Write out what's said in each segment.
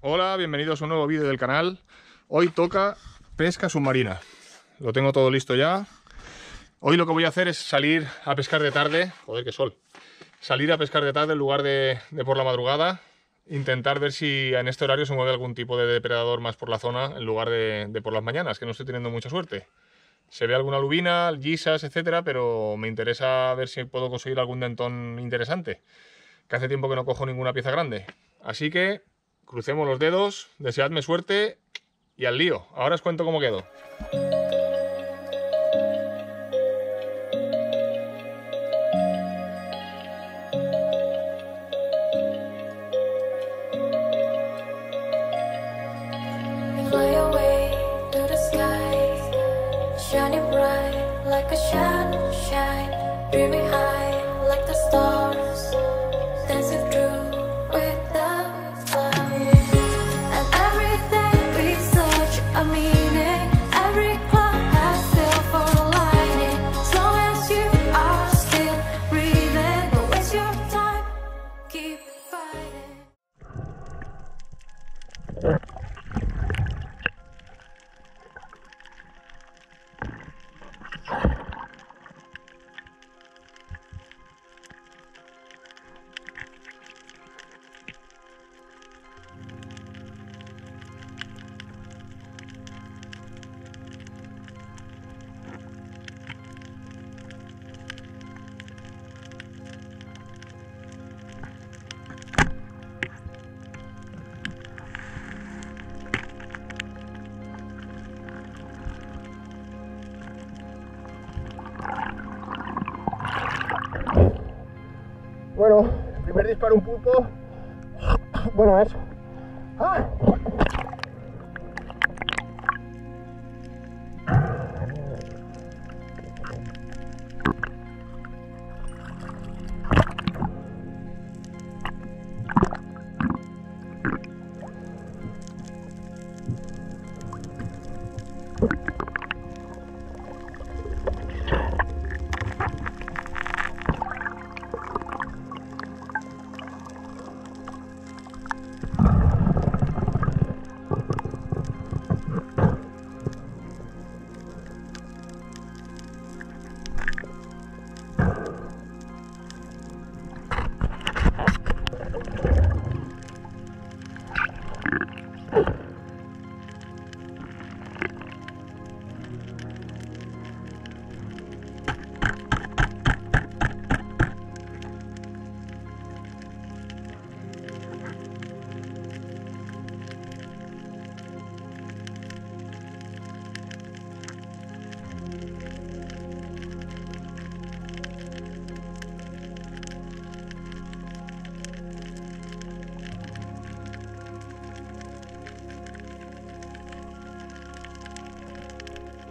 Hola, bienvenidos a un nuevo vídeo del canal. Hoy toca pesca submarina. Lo tengo todo listo ya. Hoy lo que voy a hacer es salir a pescar de tarde. Joder, qué sol. Salir a pescar de tarde en lugar de, por la madrugada. Intentar ver si en este horario se mueve algún tipo de depredador más por la zona en lugar de, por las mañanas, que no estoy teniendo mucha suerte. Se ve alguna lubina, gisas, etcétera, pero me interesa ver si puedo conseguir algún dentón interesante. Que hace tiempo que no cojo ninguna pieza grande. Así que crucemos los dedos, deseadme suerte y al lío. Ahora os cuento cómo dreaming sir. Bueno, primer disparo un pulpo. Bueno, eso. ¡Ah!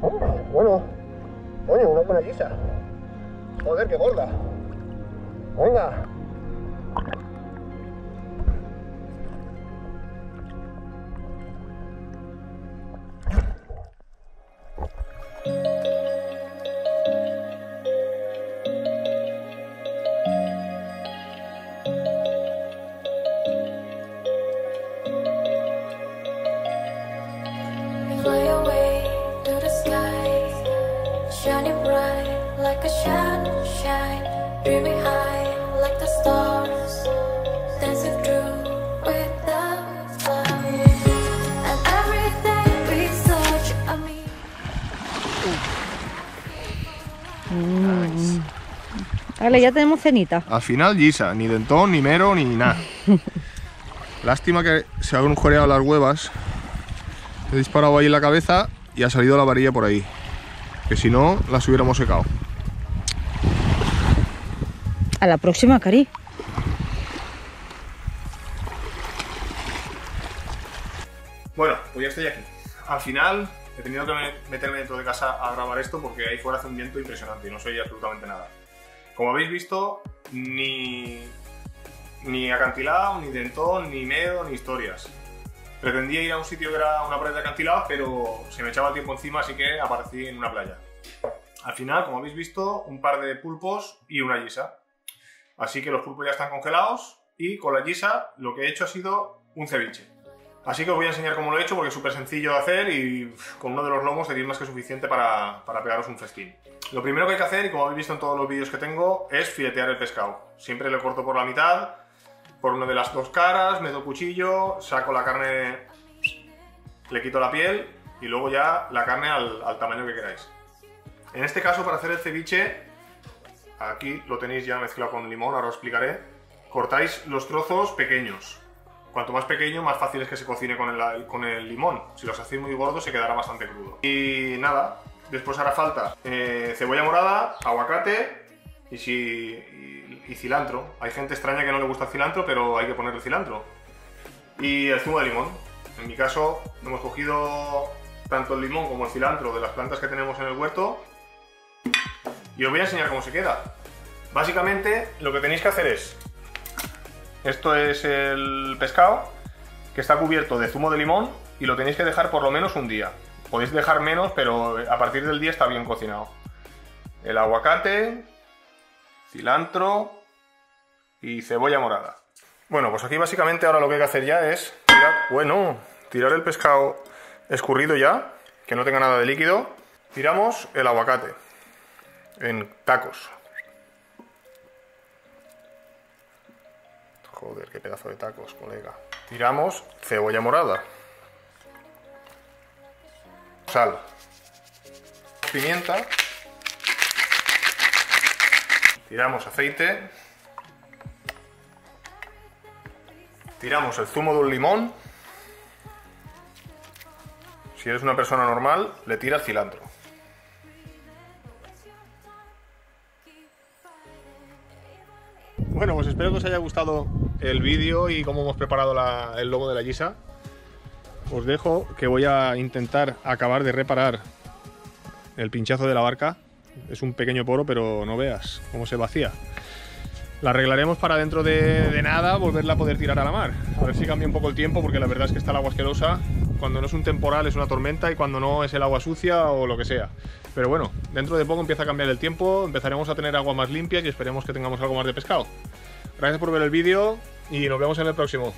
Bueno, oye, una buena guisa. Joder, qué gorda. Venga. Shining bright like a sunshine, dreaming high like the stars, dancing through with the clouds. And everything. Vale, ya tenemos cenita. Al final, Gisa, ni dentón, ni mero, ni nada. Lástima que se han joreado las huevas. He disparado ahí en la cabeza y ha salido la varilla por ahí. Que si no, las hubiéramos secado. A la próxima, Cari. Bueno, pues ya estoy aquí. Al final he tenido que me- meterme dentro de casa a grabar esto porque ahí fuera hace un viento impresionante y no soy absolutamente nada. Como habéis visto, ni, ni acantilado, ni dentón, ni medo, ni historias. Pretendía ir a un sitio que era una playa de acantilados, pero se me echaba el tiempo encima, así que aparecí en una playa. Al final, como habéis visto, un par de pulpos y una guisa. Así que los pulpos ya están congelados y con la guisa lo que he hecho ha sido un ceviche. Así que os voy a enseñar cómo lo he hecho porque es súper sencillo de hacer y con uno de los lomos sería más que suficiente para, para pegaros un festín. Lo primero que hay que hacer, y como habéis visto en todos los vídeos que tengo, es filetear el pescado. Siempre lo corto por la mitad, por una de las dos caras, meto cuchillo, saco la carne, le quito la piel y luego ya la carne al, tamaño que queráis. En este caso, para hacer el ceviche, aquí lo tenéis ya mezclado con limón, ahora os explicaré. Cortáis los trozos pequeños. Cuanto más pequeño, más fácil es que se cocine con el, con el limón. Si los hacéis muy gordos, se quedará bastante crudo. Y nada, después hará falta eh, cebolla morada, aguacate y, si, y, cilantro. Hay gente extraña que no le gusta el cilantro, pero hay que ponerle cilantro. Y el zumo de limón. En mi caso, hemos cogido tanto el limón como el cilantro de las plantas que tenemos en el huerto y os voy a enseñar cómo se queda. Básicamente lo que tenéis que hacer es, esto es el pescado que está cubierto de zumo de limón y lo tenéis que dejar por lo menos un día. Podéis dejar menos, pero a partir del día está bien cocinado. El aguacate, cilantro y cebolla morada. Bueno, pues aquí básicamente ahora lo que hay que hacer ya es tirar, bueno, tirar el pescado escurrido ya, que no tenga nada de líquido. Tiramos el aguacate en tacos. Joder, qué pedazo de tacos, colega. Tiramos cebolla morada. Sal. Pimienta. Tiramos aceite. Tiramos el zumo de un limón. Si eres una persona normal, le tiras cilantro. Bueno, pues espero que os haya gustado el vídeo y cómo hemos preparado el logo de la Gisa. Os dejo que voy a intentar acabar de reparar el pinchazo de la barca. Es un pequeño poro, pero no veas cómo se vacía. La arreglaremos para dentro de, nada volverla a poder tirar a la mar. A ver si cambia un poco el tiempo, porque la verdad es que está el agua asquerosa. Cuando no es un temporal es una tormenta y cuando no es el agua sucia o lo que sea. Pero bueno, dentro de poco empieza a cambiar el tiempo, empezaremos a tener agua más limpia y esperemos que tengamos algo más de pescado. Gracias por ver el vídeo y nos vemos en el próximo.